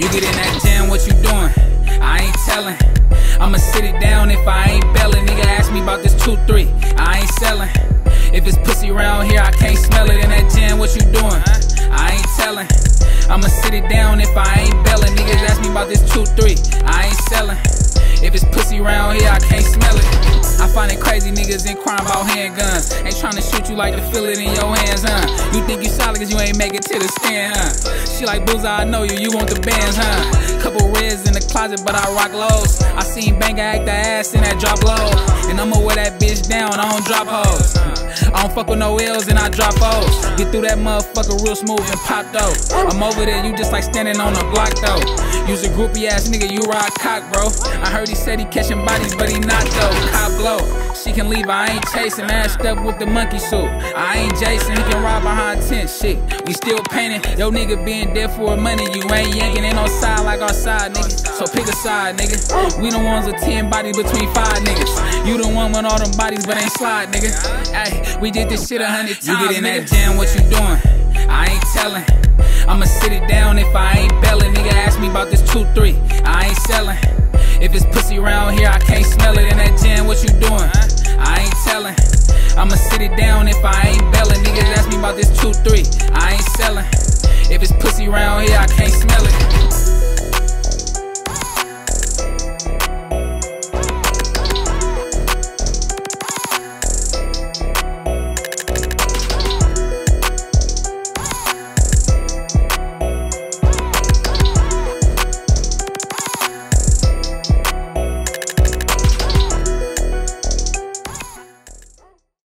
You get in that jam, what you doing? I ain't telling. I'ma sit it down if I ain't belling. Nigga ask me about this 2-3. I ain't selling. If it's pussy around here, I can't smell it. In that jam, what you doing? I ain't telling. I'ma sit it down if I ain't belling. Niggas ask me about this 2-3. I ain't selling. If it's pussy around here, I can't smell it. I find it crazy niggas in crime about handguns. Ain't tryna shoot you like to feel it in your hands, huh? You think you solid cause you ain't make it to the stand, huh? She like Bullseye, I know you, you want the bands, huh? Couple reds in the closet, but I rock lows. I seen Banga act the ass in that drop low. And I'ma wear that bitch down, I don't drop hoes. Don't fuck with no L's and I drop O's. Get through that motherfucker real smooth and pop though. I'm over there, you just like standing on the block though. Use a groupie ass nigga, you ride cock, bro. I heard he said he catching bodies, but he not though. Cop blow. She can leave, I ain't chasing. Mashed up with the monkey suit. I ain't Jason, he can ride behind tent. Shit, we still painting. Yo, nigga being dead for money. You ain't yanking, ain't no side like our side, nigga. So pick a side, nigga. We the ones with 10 bodies between five niggas. You the one with all them bodies, but ain't slide, nigga. Ay, we did this shit a hundred times. You get in that jam, what you doing? I ain't telling. I'ma sit it down if I ain't belling. Nigga ask me about this 2-3, I ain't selling. If it's pussy around here,